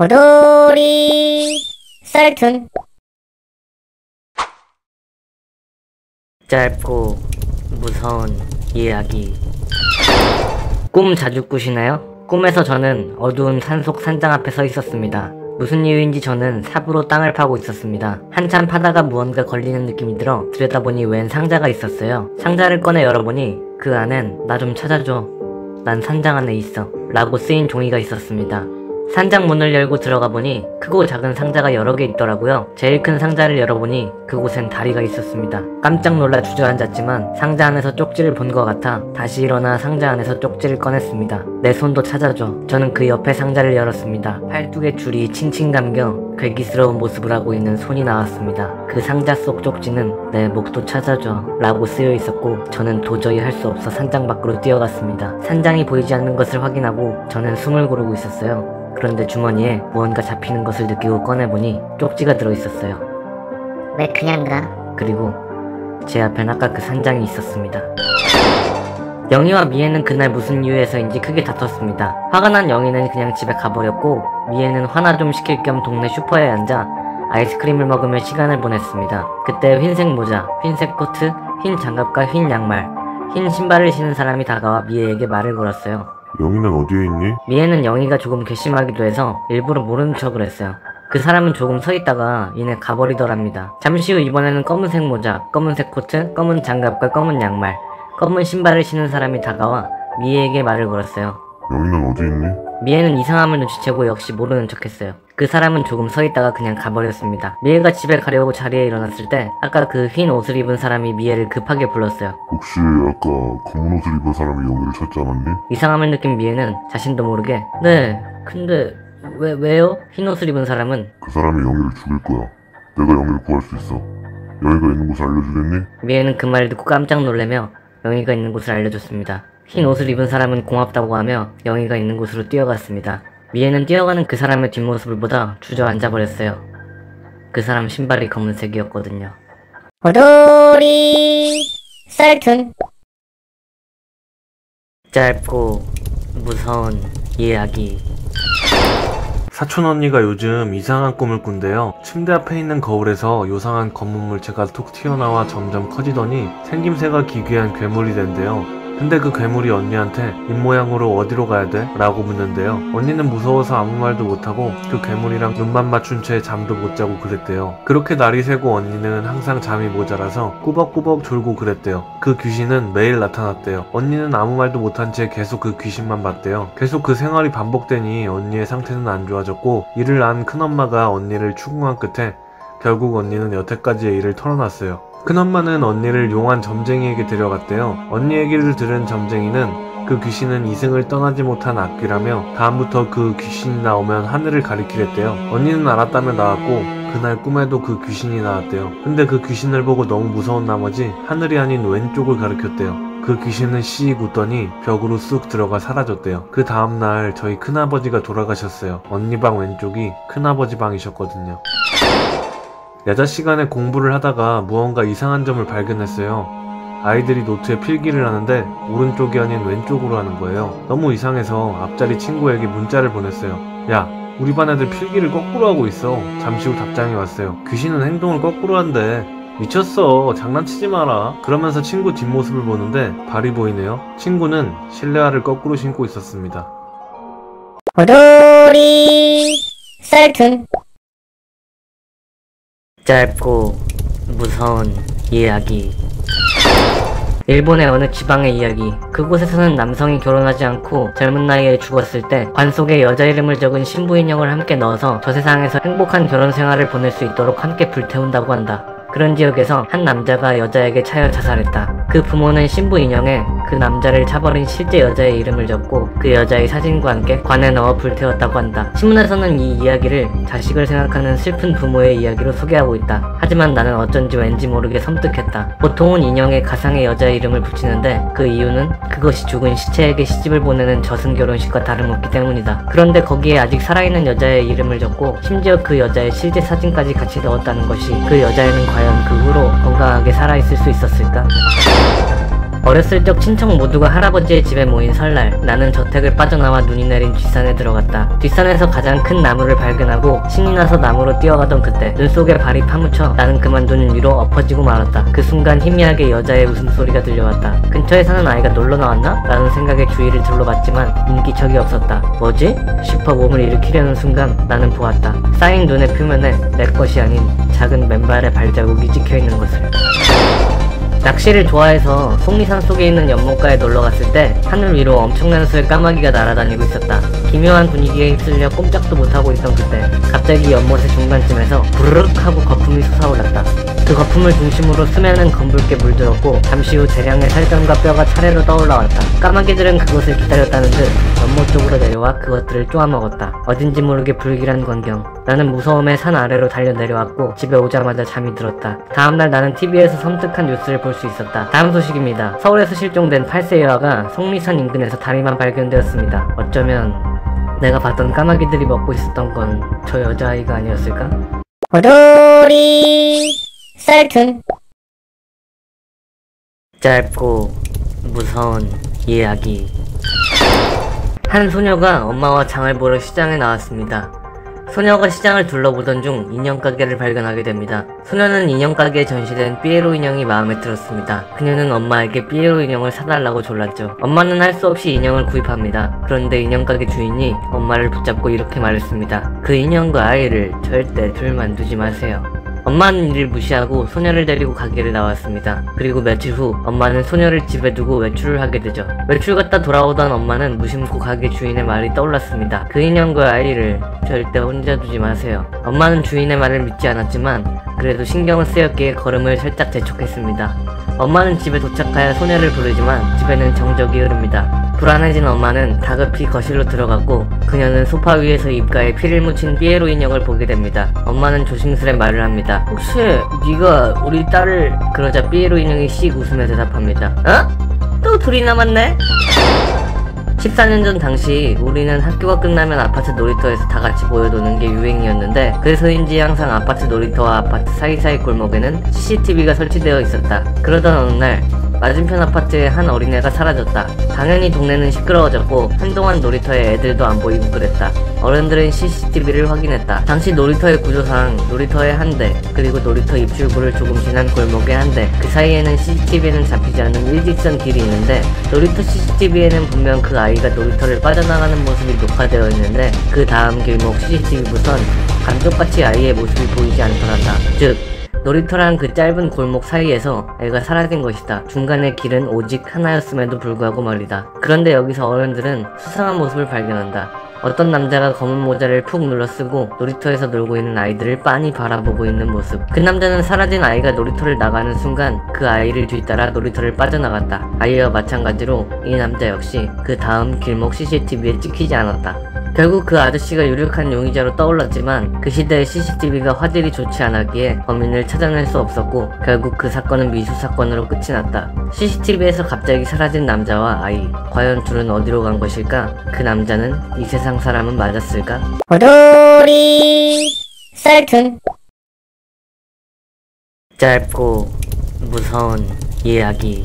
오돌이 썰툰 짧고 무서운 이야기 꿈 자주 꾸시나요? 꿈에서 저는 어두운 산속 산장 앞에 서 있었습니다. 무슨 이유인지 저는 삽으로 땅을 파고 있었습니다. 한참 파다가 무언가 걸리는 느낌이 들어 들여다보니 웬 상자가 있었어요. 상자를 꺼내 열어보니 그 안엔 나 좀 찾아줘. 난 산장 안에 있어. 라고 쓰인 종이가 있었습니다. 산장 문을 열고 들어가 보니 크고 작은 상자가 여러 개 있더라고요. 제일 큰 상자를 열어보니 그곳엔 다리가 있었습니다. 깜짝 놀라 주저앉았지만 상자 안에서 쪽지를 본 것 같아 다시 일어나 상자 안에서 쪽지를 꺼냈습니다. 내 손도 찾아줘. 저는 그 옆에 상자를 열었습니다. 팔뚝에 줄이 칭칭 감겨 괴기스러운 모습을 하고 있는 손이 나왔습니다. 그 상자 속 쪽지는 내 목도 찾아줘 라고 쓰여 있었고 저는 도저히 할 수 없어 산장 밖으로 뛰어갔습니다. 산장이 보이지 않는 것을 확인하고 저는 숨을 고르고 있었어요. 그런데 주머니에 무언가 잡히는 것을 느끼고 꺼내보니 쪽지가 들어있었어요. 왜 그냥 가? 그리고 제 앞엔 아까 그 산장이 있었습니다. 영희와 미애는 그날 무슨 이유에서인지 크게 다퉜습니다. 화가 난 영희는 그냥 집에 가버렸고 미애는 화나 좀 식힐 겸 동네 슈퍼에 앉아 아이스크림을 먹으며 시간을 보냈습니다. 그때 흰색 모자, 흰색 코트, 흰 장갑과 흰 양말, 흰 신발을 신은 사람이 다가와 미애에게 말을 걸었어요. 영희는 어디에 있니? 미애는 영희가 조금 괘씸하기도 해서 일부러 모르는 척을 했어요. 그 사람은 조금 서 있다가 이내 가버리더랍니다. 잠시 후 이번에는 검은색 모자, 검은색 코트, 검은 장갑과 검은 양말, 검은 신발을 신은 사람이 다가와 미애에게 말을 걸었어요. 영희는 어디 있니? 미애는 이상함을 눈치채고 역시 모르는 척했어요. 그 사람은 조금 서 있다가 그냥 가버렸습니다. 미애가 집에 가려고 자리에 일어났을 때 아까 그 흰 옷을 입은 사람이 미애를 급하게 불렀어요. 혹시 아까 검은 옷을 입은 사람이 영희를 찾지 않았니? 이상함을 느낀 미애는 자신도 모르게 네 근데 왜 왜요? 흰 옷을 입은 사람은 그 사람이 영희를 죽일 거야. 내가 영희를 구할 수 있어. 영희가 있는 곳을 알려주겠니? 미애는 그 말을 듣고 깜짝 놀라며 영희가 있는 곳을 알려줬습니다. 흰 옷을 입은 사람은 고맙다고 하며 영희가 있는 곳으로 뛰어갔습니다. 미애는 뛰어가는 그 사람의 뒷모습을 보다 주저앉아 버렸어요. 그 사람 신발이 검은색이었거든요. 오돌이 썰툰 짧고 무서운 이야기. 사촌 언니가 요즘 이상한 꿈을 꾼대요. 침대 앞에 있는 거울에서 요상한 검은 물체가 툭 튀어나와 점점 커지더니 생김새가 기괴한 괴물이 된대요. 근데 그 괴물이 언니한테 입모양으로 어디로 가야 돼? 라고 묻는데요. 언니는 무서워서 아무 말도 못하고 그 괴물이랑 눈만 맞춘 채 잠도 못 자고 그랬대요. 그렇게 날이 새고 언니는 항상 잠이 모자라서 꾸벅꾸벅 졸고 그랬대요. 그 귀신은 매일 나타났대요. 언니는 아무 말도 못한 채 계속 그 귀신만 봤대요. 계속 그 생활이 반복되니 언니의 상태는 안 좋아졌고 이를 안 큰엄마가 언니를 추궁한 끝에 결국 언니는 여태까지의 일을 털어놨어요. 큰엄마는 언니를 용한 점쟁이에게 데려갔대요. 언니 얘기를 들은 점쟁이는 그 귀신은 이승을 떠나지 못한 악귀라며 다음부터 그 귀신이 나오면 하늘을 가리키랬대요. 언니는 알았다며 나왔고 그날 꿈에도 그 귀신이 나왔대요. 근데 그 귀신을 보고 너무 무서운 나머지 하늘이 아닌 왼쪽을 가리켰대요. 그 귀신은 씩 웃더니 벽으로 쑥 들어가 사라졌대요. 그 다음날 저희 큰아버지가 돌아가셨어요. 언니 방 왼쪽이 큰아버지 방이셨거든요. 야자 시간에 공부를 하다가 무언가 이상한 점을 발견했어요. 아이들이 노트에 필기를 하는데 오른쪽이 아닌 왼쪽으로 하는 거예요. 너무 이상해서 앞자리 친구에게 문자를 보냈어요. 야, 우리 반 애들 필기를 거꾸로 하고 있어. 잠시 후 답장이 왔어요. 귀신은 행동을 거꾸로 한대. 미쳤어. 장난치지 마라. 그러면서 친구 뒷모습을 보는데 발이 보이네요. 친구는 실내화를 거꾸로 신고 있었습니다. 오돌이 썰툰 짧고 무서운 이야기. 일본의 어느 지방의 이야기. 그곳에서는 남성이 결혼하지 않고 젊은 나이에 죽었을 때 관 속에 여자 이름을 적은 신부 인형을 함께 넣어서 저 세상에서 행복한 결혼 생활을 보낼 수 있도록 함께 불태운다고 한다. 그런 지역에서 한 남자가 여자에게 차여 자살했다. 그 부모는 신부 인형에 그 남자를 차버린 실제 여자의 이름을 적고 그 여자의 사진과 함께 관에 넣어 불태웠다고 한다. 신문에서는 이 이야기를 자식을 생각하는 슬픈 부모의 이야기로 소개하고 있다. 하지만 나는 어쩐지 왠지 모르게 섬뜩했다. 보통은 인형에 가상의 여자의 이름을 붙이는데 그 이유는 그것이 죽은 시체에게 시집을 보내는 저승 결혼식과 다름없기 때문이다. 그런데 거기에 아직 살아있는 여자의 이름을 적고 심지어 그 여자의 실제 사진까지 같이 넣었다는 것이 그 여자애는 과연 그 후로 건강하게 살아있을 수 있었을까? 어렸을 적 친척 모두가 할아버지의 집에 모인 설날 나는 저택을 빠져나와 눈이 내린 뒷산에 들어갔다. 뒷산에서 가장 큰 나무를 발견하고 신이 나서 나무로 뛰어가던 그때 눈 속에 발이 파묻혀 나는 그만 눈 위로 엎어지고 말았다. 그 순간 희미하게 여자의 웃음소리가 들려왔다. 근처에 사는 아이가 놀러 나왔나? 라는 생각에 주위를 둘러봤지만 인기척이 없었다. 뭐지? 싶어 몸을 일으키려는 순간 나는 보았다. 쌓인 눈의 표면에 내 것이 아닌 작은 맨발의 발자국이 찍혀있는 것을. 낚시를 좋아해서 속리산 속에 있는 연못가에 놀러 갔을 때 하늘 위로 엄청난 수의 까마귀가 날아다니고 있었다. 기묘한 분위기에 휩쓸려 꼼짝도 못하고 있던 그때 갑자기 연못의 중간쯤에서 부르륵 하고 거품이 솟아올랐다. 그 거품을 중심으로 수면은 검붉게 물들었고 잠시 후 대량의 살점과 뼈가 차례로 떠올라왔다. 까마귀들은 그것을 기다렸다는 듯 연못 쪽으로 내려와 그것들을 쪼아먹었다. 어딘지 모르게 불길한 광경. 나는 무서움에 산 아래로 달려 내려왔고 집에 오자마자 잠이 들었다. 다음날 나는 TV에서 섬뜩한 뉴스를 볼 수 있었다. 다음 소식입니다. 서울에서 실종된 8세 여아가 속리산 인근에서 다리만 발견되었습니다. 어쩌면 내가 봤던 까마귀들이 먹고 있었던 건 저 여자아이가 아니었을까? 호돌이 썰툰 짧고 무서운 이야기. 한 소녀가 엄마와 장을 보러 시장에 나왔습니다. 소녀가 시장을 둘러보던 중 인형 가게를 발견하게 됩니다. 소녀는 인형 가게에 전시된 삐에로 인형이 마음에 들었습니다. 그녀는 엄마에게 삐에로 인형을 사달라고 졸랐죠. 엄마는 할 수 없이 인형을 구입합니다. 그런데 인형 가게 주인이 엄마를 붙잡고 이렇게 말했습니다. 그 인형과 아이를 절대 둘만 두지 마세요. 엄마는 이를 무시하고 소녀를 데리고 가게를 나왔습니다. 그리고 며칠 후 엄마는 소녀를 집에 두고 외출을 하게 되죠. 외출 갔다 돌아오던 엄마는 무심코 가게 주인의 말이 떠올랐습니다. 그 인형과 아이를 절대 혼자 두지 마세요. 엄마는 주인의 말을 믿지 않았지만 그래도 신경을 쓰였기에 걸음을 살짝 재촉했습니다. 엄마는 집에 도착하여 소녀를 부르지만 집에는 정적이 흐릅니다. 불안해진 엄마는 다급히 거실로 들어갔고 그녀는 소파 위에서 입가에 피를 묻힌 삐에로 인형을 보게 됩니다. 엄마는 조심스레 말을 합니다. 혹시 네가 우리 딸을 그러자 삐에로 인형이 씩 웃으며 대답합니다. 어? 또 둘이 남았네? 14년 전 당시 우리는 학교가 끝나면 아파트 놀이터에서 다 같이 모여노는 게 유행이었는데 그래서인지 항상 아파트 놀이터와 아파트 사이사이 골목에는 CCTV가 설치되어 있었다. 그러던 어느 날 맞은편 아파트에 한 어린애가 사라졌다. 당연히 동네는 시끄러워졌고 한동안 놀이터에 애들도 안 보이고 그랬다. 어른들은 CCTV를 확인했다. 당시 놀이터의 구조상 놀이터에 한 대, 그리고 놀이터 입출구를 조금 지난 골목에 한 대, 그 사이에는 CCTV에는 잡히지 않는 일직선 길이 있는데 놀이터 CCTV에는 분명 그 아이가 놀이터를 빠져나가는 모습이 녹화되어 있는데 그 다음 길목 CCTV부선 감쪽같이 아이의 모습이 보이지 않더란다. 즉 놀이터란 그 짧은 골목 사이에서 애가 사라진 것이다. 중간의 길은 오직 하나였음에도 불구하고 말이다. 그런데 여기서 어른들은 수상한 모습을 발견한다. 어떤 남자가 검은 모자를 푹 눌러 쓰고 놀이터에서 놀고 있는 아이들을 빤히 바라보고 있는 모습. 그 남자는 사라진 아이가 놀이터를 나가는 순간 그 아이를 뒤따라 놀이터를 빠져나갔다. 아이와 마찬가지로 이 남자 역시 그 다음 길목 CCTV에 찍히지 않았다. 결국 그 아저씨가 유력한 용의자로 떠올랐지만 그 시대의 CCTV가 화질이 좋지 않았기에 범인을 찾아낼 수 없었고 결국 그 사건은 미수 사건으로 끝이 났다. CCTV에서 갑자기 사라진 남자와 아이 과연 둘은 어디로 간 것일까? 그 남자는 이 세상 사람은 맞았을까? 호돌이 썰툰 짧고 무서운 이야기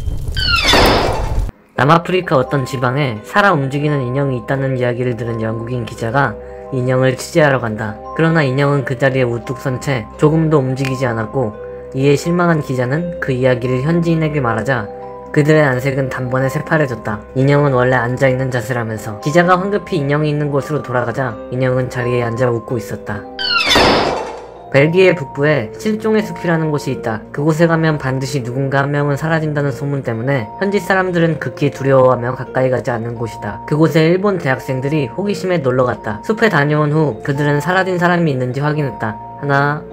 남아프리카 어떤 지방에 살아 움직이는 인형이 있다는 이야기를 들은 영국인 기자가 인형을 취재하러 간다. 그러나 인형은 그 자리에 우뚝 선 채 조금도 움직이지 않았고 이에 실망한 기자는 그 이야기를 현지인에게 말하자 그들의 안색은 단번에 새파래졌다. 인형은 원래 앉아있는 자세라면서 기자가 황급히 인형이 있는 곳으로 돌아가자 인형은 자리에 앉아 웃고 있었다. 벨기에 북부에 실종의 숲이라는 곳이 있다. 그곳에 가면 반드시 누군가 한 명은 사라진다는 소문 때문에 현지 사람들은 극히 두려워하며 가까이 가지 않는 곳이다. 그곳에 일본 대학생들이 호기심에 놀러 갔다. 숲에 다녀온 후 그들은 사라진 사람이 있는지 확인했다. 하나,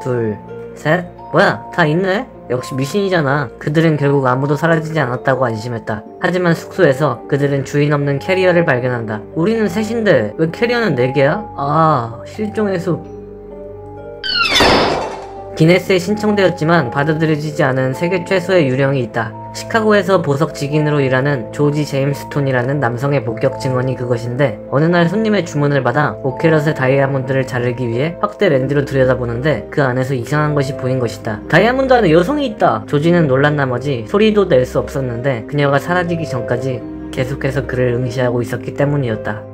둘, 셋. 뭐야, 다 있네? 역시 미신이잖아. 그들은 결국 아무도 사라지지 않았다고 안심했다. 하지만 숙소에서 그들은 주인 없는 캐리어를 발견한다. 우리는 셋인데 왜 캐리어는 네 개야? 아, 실종의 숲. 기네스에 신청되었지만 받아들여지지 않은 세계 최소의 유령이 있다. 시카고에서 보석 직인으로 일하는 조지 제임스 톤이라는 남성의 목격 증언이 그것인데 어느 날 손님의 주문을 받아 5캐럿의 다이아몬드를 자르기 위해 확대 렌즈로 들여다보는데 그 안에서 이상한 것이 보인 것이다. 다이아몬드 안에 여성이 있다. 조지는 놀란 나머지 소리도 낼 수 없었는데 그녀가 사라지기 전까지 계속해서 그를 응시하고 있었기 때문이었다.